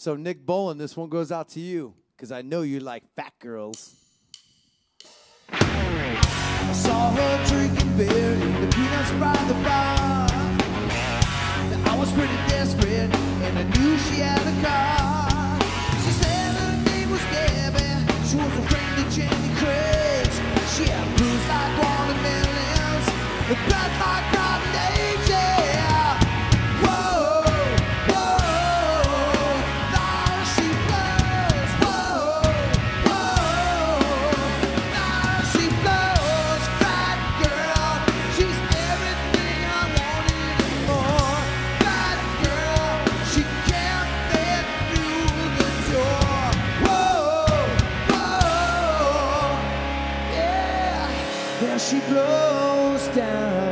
So, Nick Bowlan, this one goes out to you because I know you like fat girls. I saw her drinking beer in the peanuts by the bar. I was pretty desperate and I knew she had a car. She said her name was She was a friend of Jenny Craig's. She had like watermelons, like There she blows down.